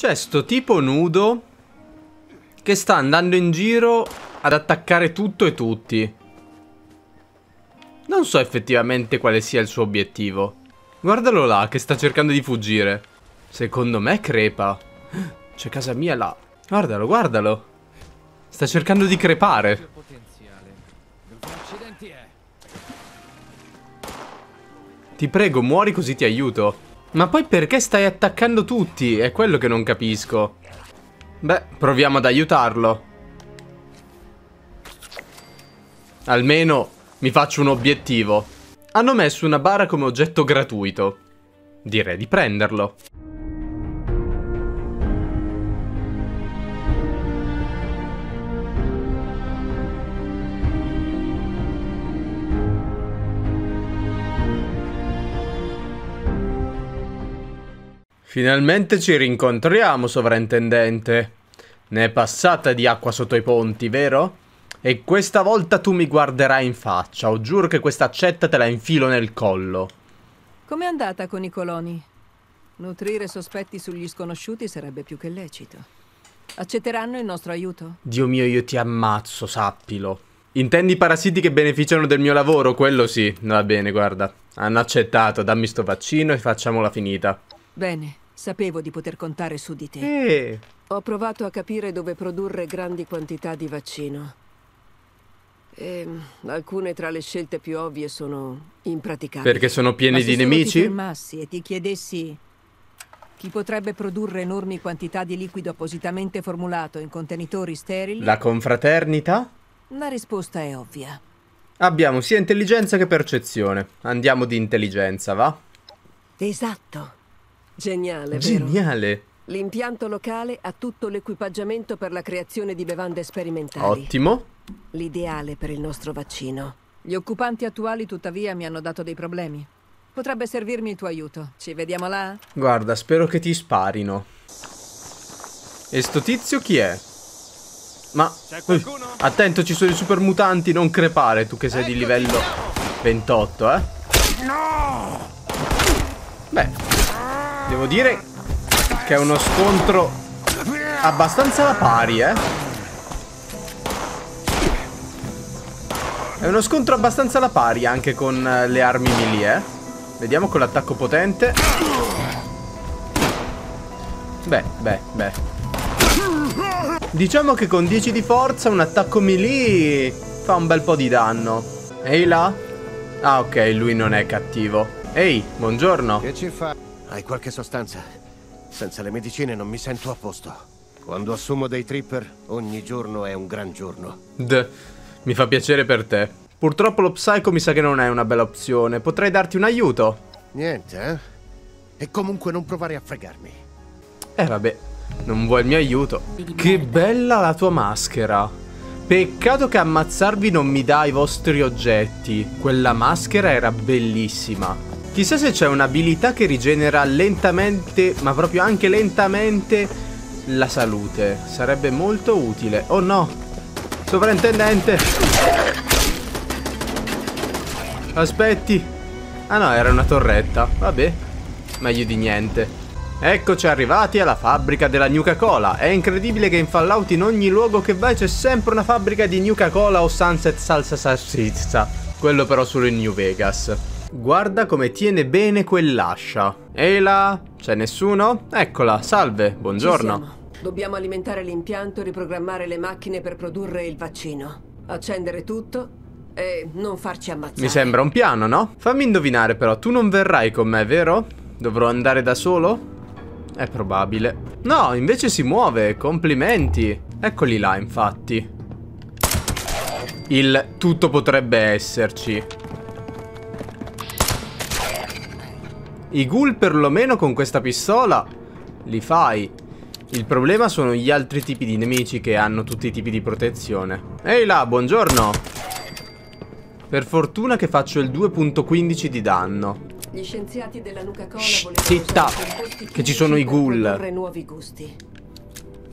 C'è sto tipo nudo che sta andando in giro ad attaccare tutto e tutti. Non so effettivamente quale sia il suo obiettivo. Guardalo là che sta cercando di fuggire. Secondo me crepa. C'è casa mia là. Guardalo, guardalo. Sta cercando di crepare. Ti prego, muori così ti aiuto. Ma poi perché stai attaccando tutti? È quello che non capisco. Beh, proviamo ad aiutarlo. Almeno mi faccio un obiettivo. Hanno messo una bara come oggetto gratuito. Direi di prenderlo. Finalmente ci rincontriamo, sovrintendente. Ne è passata di acqua sotto i ponti, vero? E questa volta tu mi guarderai in faccia, o giuro che questa accetta te la infilo nel collo. Com'è andata con i coloni? Nutrire sospetti sugli sconosciuti sarebbe più che lecito. Accetteranno il nostro aiuto? Dio mio, io ti ammazzo, sappilo. Intendi i parassiti che beneficiano del mio lavoro? Quello sì. Va bene, guarda. Hanno accettato, dammi sto vaccino e facciamola finita. Bene, sapevo di poter contare su di te. Eh. Ho provato a capire dove produrre grandi quantità di vaccino. E alcune tra le scelte più ovvie sono impraticabili. Perché sono pieni Ma di se nemici? ti fermassi e ti chiedessi chi potrebbe produrre enormi quantità di liquido appositamente formulato in contenitori sterili, La confraternita? la risposta è ovvia. Abbiamo sia intelligenza che percezione. Andiamo di intelligenza, va? Esatto. Geniale, vero? Geniale. L'impianto locale ha tutto l'equipaggiamento per la creazione di bevande sperimentali. Ottimo. L'ideale per il nostro vaccino. Gli occupanti attuali, tuttavia, mi hanno dato dei problemi. Potrebbe servirmi il tuo aiuto. Ci vediamo là? Guarda, spero che ti sparino. E sto tizio chi è? Ma... Ui, attento, ci sono i super mutanti, non crepare, tu che sei di livello 28, eh? Beh, devo dire che è uno scontro abbastanza alla pari, eh? È uno scontro abbastanza alla pari anche con eh, le armi melee, eh? Vediamo con l'attacco potente. Beh, beh, beh. Diciamo che con 10 di forza un attacco melee fa un bel po' di danno. Ehi là? Ah, ok, lui non è cattivo. Ehi, buongiorno. Che ci fa? Hai qualche sostanza? Senza le medicine non mi sento a posto. Quando assumo dei tripper, ogni giorno è un gran giorno. D. Mi fa piacere per te. Purtroppo lo psycho mi sa che non è una bella opzione. Potrei darti un aiuto? Niente, eh? E comunque non provare a fregarmi. Eh vabbè, non vuoi il mio aiuto. Che bella la tua maschera. Peccato che ammazzarvi non mi dà i vostri oggetti. Quella maschera era bellissima. Chissà se c'è un'abilità che rigenera lentamente, ma proprio anche lentamente, la salute. Sarebbe molto utile. Oh no! Sovrintendente! Aspetti. Ah no, era una torretta. Vabbè, meglio di niente. Eccoci arrivati alla fabbrica della Nuca Cola. È incredibile che in Fallout in ogni luogo che vai c'è sempre una fabbrica di Nuca Cola o Sunset Salsa Salsizza. Quello però solo in New Vegas. Guarda come tiene bene quell'ascia. Là, c'è nessuno? Eccola, salve, buongiorno. Dobbiamo alimentare l'impianto e riprogrammare le macchine per produrre il vaccino. Accendere tutto e non farci ammazzare. Mi sembra un piano, no? Fammi indovinare però, tu non verrai con me, vero? Dovrò andare da solo? È probabile. No, invece si muove, complimenti. Eccoli là, infatti. Il tutto potrebbe esserci. I ghoul perlomeno con questa pistola li fai. Il problema sono gli altri tipi di nemici che hanno tutti i tipi di protezione. Ehi là, buongiorno. Per fortuna che faccio il 2.15 di danno. Gli scienziati della Nuca Cola zitta, che ci sono i ghoul. nuovi gusti.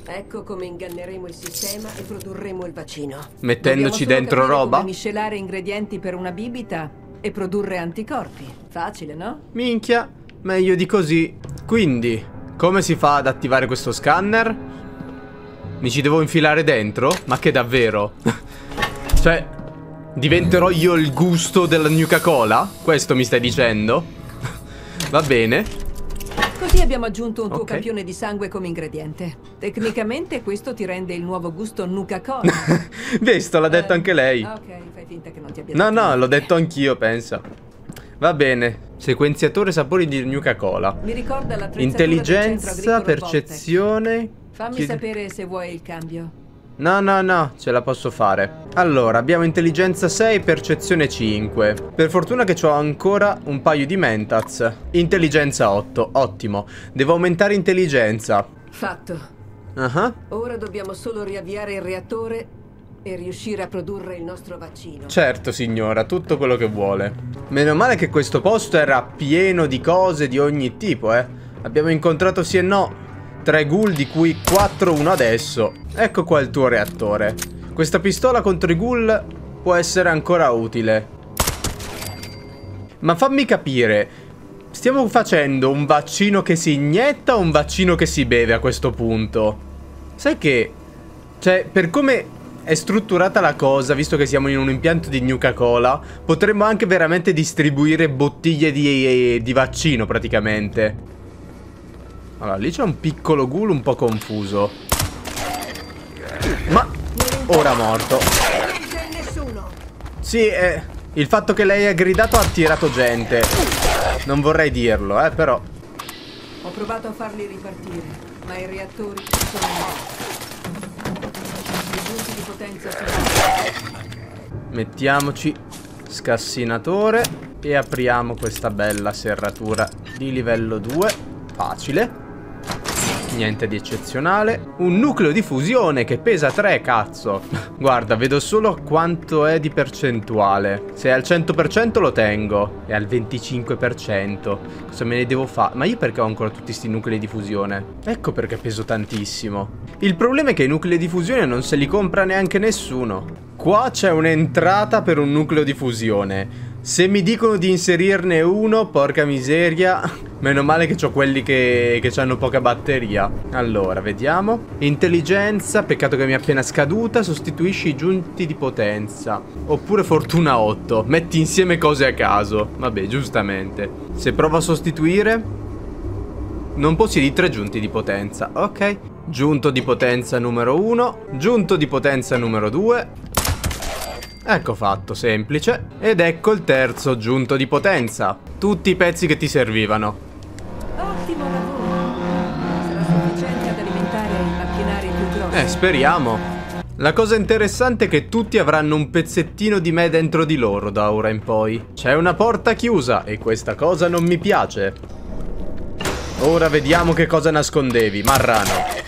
Ecco come inganneremo il sistema e produrremo il vaccino. Mettendoci dentro roba? Miscelare ingredienti per una bibita e produrre anticorpi. Facile, no? Minchia, meglio di così. Quindi, Come si fa ad attivare questo scanner? Mi ci devo infilare dentro? Ma che davvero? cioè, diventerò io il gusto della Nuka Cola? Questo mi stai dicendo? Va bene. Così abbiamo aggiunto un tuo okay. campione di sangue come ingrediente. Tecnicamente questo ti rende il nuovo gusto Nuka Cola. Visto, l'ha detto eh, anche lei. Ok, fai finta che non ti abbia No, no, l'ho detto anch'io, pensa. Va bene. Sequenziatore sapori di Nuka Cola. Mi ricorda la Intelligenza, percezione. Fammi Chiedi... sapere se vuoi il cambio. No, no, no, ce la posso fare. Allora, abbiamo intelligenza 6, percezione 5. Per fortuna che ho ancora un paio di mentaz. Intelligenza 8, ottimo. Devo aumentare intelligenza. Fatto. Uh -huh. Ora dobbiamo solo riavviare il reattore e riuscire a produrre il nostro vaccino. Certo, signora, tutto quello che vuole. Meno male che questo posto era pieno di cose di ogni tipo, eh. Abbiamo incontrato sì e no tre ghoul di cui 4 uno adesso. Ecco qua il tuo reattore. Questa pistola contro i ghoul può essere ancora utile. Ma fammi capire, stiamo facendo un vaccino che si inietta o un vaccino che si beve a questo punto? Sai che, cioè, per come è strutturata la cosa, visto che siamo in un impianto di Nuka Cola, potremmo anche veramente distribuire bottiglie di, di vaccino praticamente. Allora, lì c'è un piccolo ghoul un po' confuso. Ma... Ora morto. Sì, eh, il fatto che lei ha gridato ha attirato gente. Non vorrei dirlo, eh, però. Ho provato a farli ripartire, ma i reattori sono Mettiamoci scassinatore e apriamo questa bella serratura di livello 2. Facile. Niente di eccezionale. Un nucleo di fusione che pesa 3, cazzo. Guarda, vedo solo quanto è di percentuale. Se è al 100% lo tengo. È al 25%. Cosa me ne devo fare? Ma io perché ho ancora tutti questi nuclei di fusione? Ecco perché peso tantissimo. Il problema è che i nuclei di fusione non se li compra neanche nessuno. Qua c'è un'entrata per un nucleo di fusione. Se mi dicono di inserirne uno, porca miseria, meno male che ho quelli che, che hanno poca batteria. Allora, vediamo. Intelligenza, peccato che mi è appena scaduta, sostituisci i giunti di potenza. Oppure fortuna 8, metti insieme cose a caso. Vabbè, giustamente. Se provo a sostituire, non possiedi tre giunti di potenza. Ok. Giunto di potenza numero 1, giunto di potenza numero 2 Ecco fatto, semplice. Ed ecco il terzo giunto di potenza. Tutti i pezzi che ti servivano. Ottimo lavoro. Sarà sufficiente ad alimentare i macchinari più grossi. Eh, speriamo. La cosa interessante è che tutti avranno un pezzettino di me dentro di loro da ora in poi. C'è una porta chiusa e questa cosa non mi piace. Ora vediamo che cosa nascondevi, marrano.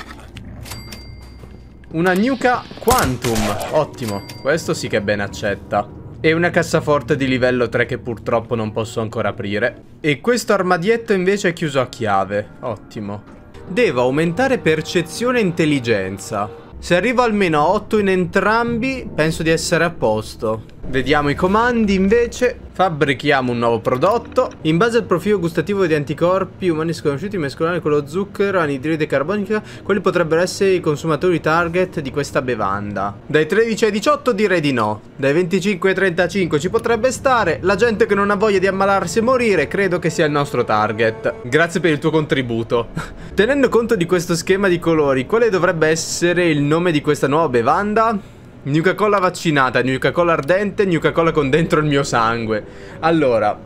Una Nuka Quantum. Ottimo. Questo sì che ben accetta. E una cassaforte di livello 3 che purtroppo non posso ancora aprire. E questo armadietto invece è chiuso a chiave. Ottimo. Devo aumentare percezione e intelligenza. Se arrivo almeno a 8 in entrambi, penso di essere a posto. Vediamo i comandi invece. Fabbrichiamo un nuovo prodotto. In base al profilo gustativo di anticorpi umani sconosciuti, mescolare con lo zucchero, anidride carbonica, quelli potrebbero essere i consumatori target di questa bevanda. Dai 13 ai 18 direi di no. Dai 25 ai 35 ci potrebbe stare. La gente che non ha voglia di ammalarsi e morire credo che sia il nostro target. Grazie per il tuo contributo. Tenendo conto di questo schema di colori, quale dovrebbe essere il nome di questa nuova bevanda? Nuka Cola vaccinata, Nuka Cola ardente, Nuka Cola con dentro il mio sangue. Allora,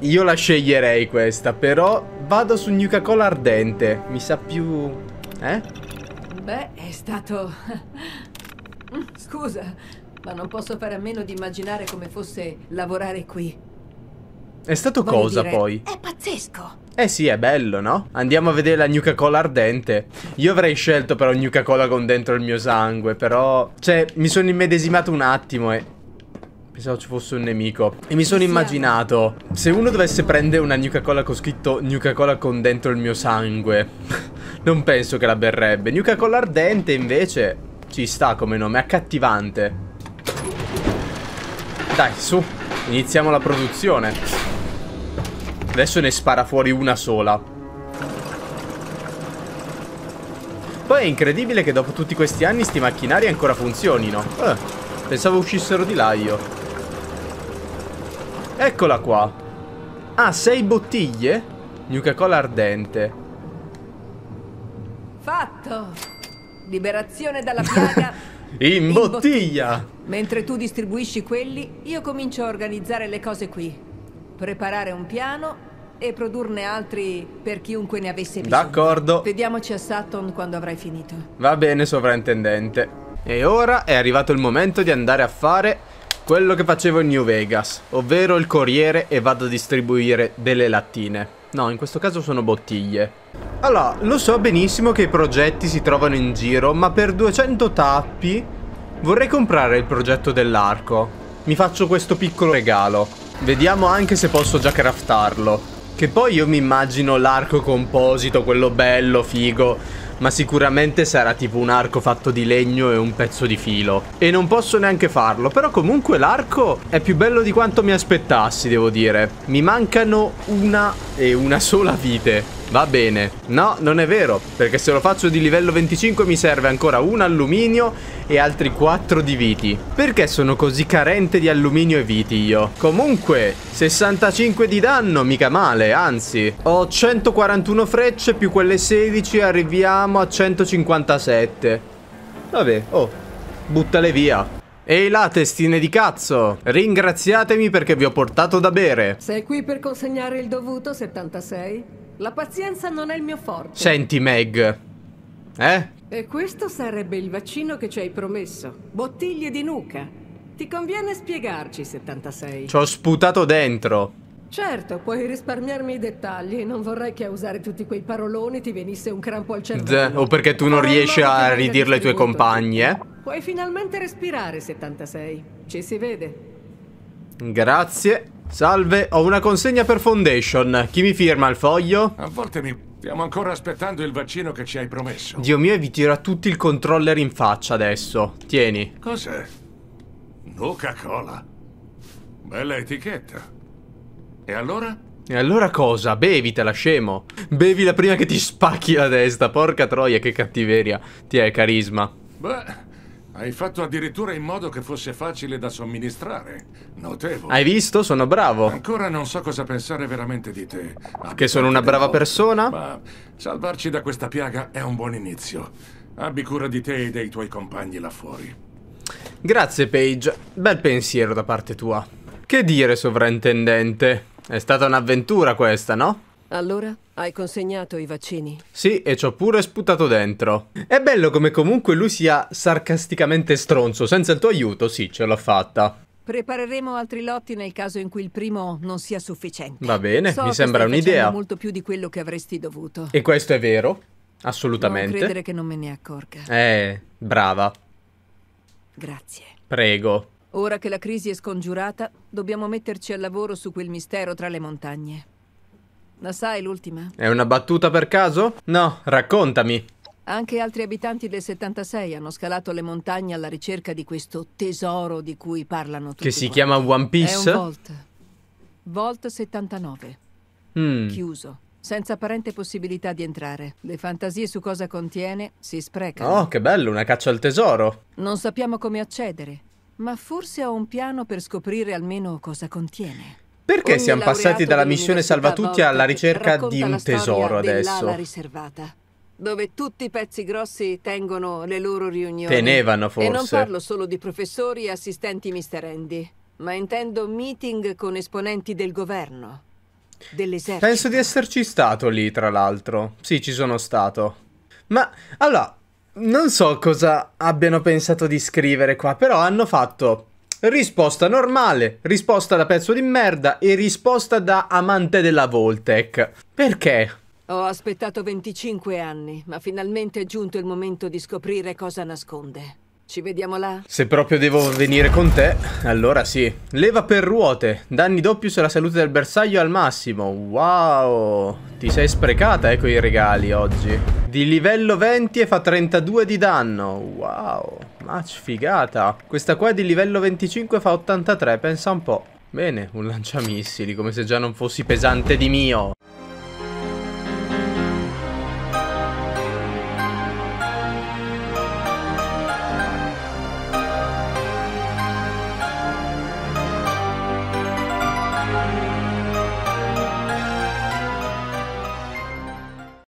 io la sceglierei questa, però vado su Nuka Cola ardente. Mi sa più... Eh? Beh, è stato... Scusa, ma non posso fare a meno di immaginare come fosse lavorare qui. È stato Voglio cosa dire, poi? È pazzesco. Eh sì, è bello, no? Andiamo a vedere la Nuka Cola ardente. Io avrei scelto però Nuka Cola con dentro il mio sangue, però... Cioè, mi sono immedesimato un attimo e... Pensavo ci fosse un nemico. E mi sono immaginato, se uno dovesse prendere una Nuka Cola con scritto Nuka Cola con dentro il mio sangue, non penso che la berrebbe. Nuka Cola ardente invece ci sta come nome, accattivante. Dai, su, iniziamo la produzione. Adesso ne spara fuori una sola. Poi è incredibile che dopo tutti questi anni sti macchinari ancora funzionino. Eh, pensavo uscissero di là io. Eccola qua. Ah, sei bottiglie? Nuca Cola ardente. Fatto! Liberazione dalla piaga. in, in bottiglia. bottiglia! Mentre tu distribuisci quelli, io comincio a organizzare le cose qui. Preparare un piano e produrne altri per chiunque ne avesse bisogno. D'accordo. Vediamoci a Sutton quando avrai finito. Va bene, sovrintendente. E ora è arrivato il momento di andare a fare quello che facevo in New Vegas, ovvero il corriere e vado a distribuire delle lattine. No, in questo caso sono bottiglie. Allora, lo so benissimo che i progetti si trovano in giro, ma per 200 tappi vorrei comprare il progetto dell'arco. Mi faccio questo piccolo regalo. Vediamo anche se posso già craftarlo. Che poi io mi immagino l'arco composito, quello bello, figo ma sicuramente sarà tipo un arco fatto di legno e un pezzo di filo. E non posso neanche farlo, però comunque l'arco è più bello di quanto mi aspettassi, devo dire. Mi mancano una e una sola vite. Va bene. No, non è vero, perché se lo faccio di livello 25 mi serve ancora un alluminio e altri 4 di viti. Perché sono così carente di alluminio e viti io? Comunque, 65 di danno, mica male, anzi. Ho 141 frecce più quelle 16 e arriviamo a 157. Vabbè, oh, buttale via. Ehi là, testine di cazzo! Ringraziatemi perché vi ho portato da bere. Sei qui per consegnare il dovuto, 76? La pazienza non è il mio forte. Senti, Meg. Eh? E questo sarebbe il vaccino che ci hai promesso. Bottiglie di nuca. Ti conviene spiegarci, 76. Ci ho sputato dentro. Certo, puoi risparmiarmi i dettagli. Non vorrei che a usare tutti quei paroloni ti venisse un crampo al cervello. o perché tu non riesci a ridirlo ai tuoi compagni, eh? Puoi finalmente respirare, 76. Ci si vede. Grazie. Salve, ho una consegna per Foundation. Chi mi firma il foglio? A volte mi... Stiamo ancora aspettando il vaccino che ci hai promesso. Dio mio, vi tiro a tutti il controller in faccia adesso. Tieni. Cos'è? Coca-Cola. Bella etichetta. E allora? E allora cosa? Bevitela, scemo. Bevila prima che ti spacchi la testa. Porca troia, che cattiveria. Ti è carisma. Beh... Hai fatto addirittura in modo che fosse facile da somministrare. Notevole. Hai visto? Sono bravo. Ancora non so cosa pensare veramente di te. Che sono una brava persona? Ma salvarci da questa piaga è un buon inizio. Abbi cura di te e dei tuoi compagni là fuori. Grazie, Paige. Bel pensiero da parte tua. Che dire, sovrintendente? È stata un'avventura questa, no? Allora, hai consegnato i vaccini? Sì, e ci ho pure sputato dentro. È bello come comunque lui sia sarcasticamente stronzo. Senza il tuo aiuto, sì, ce l'ho fatta. Prepareremo altri lotti nel caso in cui il primo non sia sufficiente. Va bene, so mi sembra un'idea. molto più di quello che avresti dovuto. E questo è vero? Assolutamente. Non credere che non me ne accorga. Eh, brava. Grazie. Prego. Ora che la crisi è scongiurata, dobbiamo metterci al lavoro su quel mistero tra le montagne. La sai l'ultima? È una battuta per caso? No, raccontami. Anche altri abitanti del 76 hanno scalato le montagne alla ricerca di questo tesoro di cui parlano tutti. Che si quanti. chiama One Piece? È un Vault. Vault 79. Mm. Chiuso. Senza apparente possibilità di entrare. Le fantasie su cosa contiene si sprecano. Oh, che bello, una caccia al tesoro. Non sappiamo come accedere, ma forse ho un piano per scoprire almeno cosa contiene. Perché Ogni siamo passati dalla missione salva tutti alla ricerca di un tesoro adesso? riservata, dove tutti i pezzi grossi tengono le loro riunioni. Tenevano forse. E non parlo solo di professori e assistenti Mr. Andy, ma intendo meeting con esponenti del governo, dell'esercito. Penso di esserci stato lì, tra l'altro. Sì, ci sono stato. Ma, allora, non so cosa abbiano pensato di scrivere qua, però hanno fatto Risposta normale, risposta da pezzo di merda e risposta da amante della Voltec. Perché? Ho aspettato 25 anni, ma finalmente è giunto il momento di scoprire cosa nasconde. Ci vediamo là? Se proprio devo venire con te, allora sì. Leva per ruote, danni doppi sulla salute del bersaglio al massimo. Wow, ti sei sprecata eh con i regali oggi. Di livello 20 e fa 32 di danno. Wow, match figata. Questa qua è di livello 25 fa 83, pensa un po'. Bene, un lanciamissili, come se già non fossi pesante di mio.